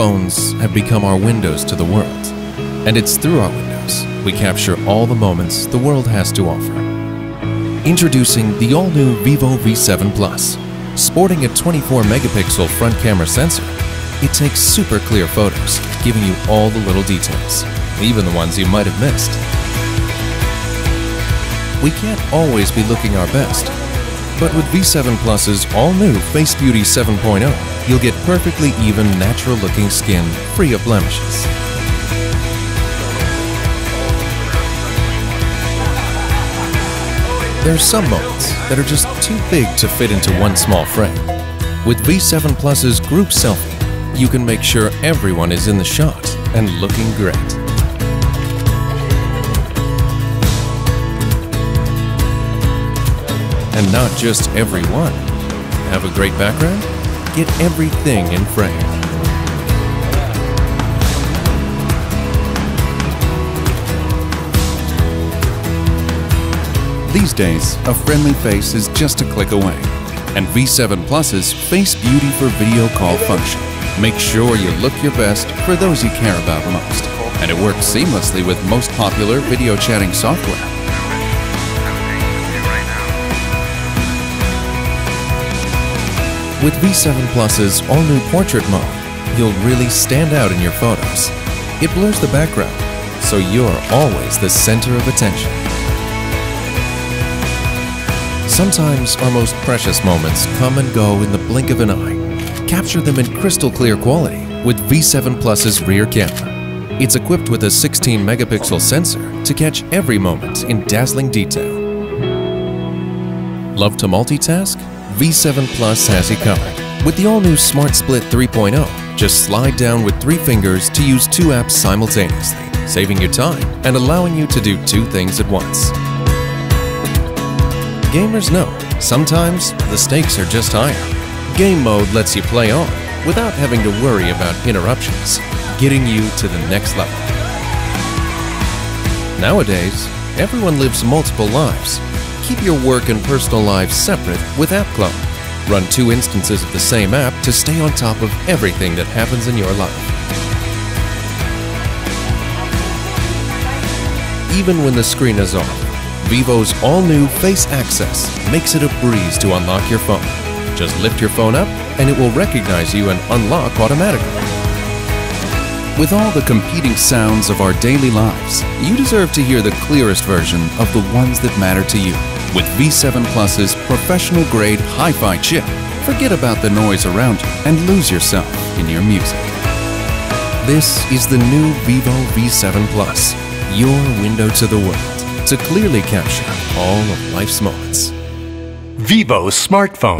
Smartphones have become our windows to the world, and it's through our windows we capture all the moments the world has to offer. Introducing the all-new Vivo V7 Plus. Sporting a 24 megapixel front camera sensor, it takes super clear photos, giving you all the little details, even the ones you might have missed. We can't always be looking our best, but with V7 Plus's all-new Face Beauty 7.0, you'll get perfectly even, natural-looking skin, free of blemishes. There are some moments that are just too big to fit into one small frame. With V7 Plus's Group Selfie, you can make sure everyone is in the shot and looking great. And not just everyone. Have a great background? Get everything in frame. These days, a friendly face is just a click away. And V7 Plus's Face Beauty for Video Call function Make sure you look your best for those you care about most. And it works seamlessly with most popular video chatting software. With V7 Plus's all-new portrait mode, you'll really stand out in your photos. It blurs the background, so you're always the center of attention. Sometimes our most precious moments come and go in the blink of an eye. Capture them in crystal clear quality with V7 Plus's rear camera. It's equipped with a 16 megapixel sensor to catch every moment in dazzling detail. Love to multitask? V7 Plus has you covered. With the all-new Smart Split 3.0, just slide down with three fingers to use two apps simultaneously, saving your time and allowing you to do two things at once. Gamers know, sometimes the stakes are just higher. Game mode lets you play on without having to worry about interruptions, getting you to the next level. Nowadays, everyone lives multiple lives. Keep your work and personal lives separate with AppClone. Run two instances of the same app to stay on top of everything that happens in your life. Even when the screen is off, Vivo's all-new Face Access makes it a breeze to unlock your phone. Just lift your phone up and it will recognize you and unlock automatically. With all the competing sounds of our daily lives, you deserve to hear the clearest version of the ones that matter to you. With V7 Plus's professional-grade hi-fi chip, forget about the noise around you and lose yourself in your music. This is the new Vivo V7 Plus, your window to the world to clearly capture all of life's moments. Vivo smartphone.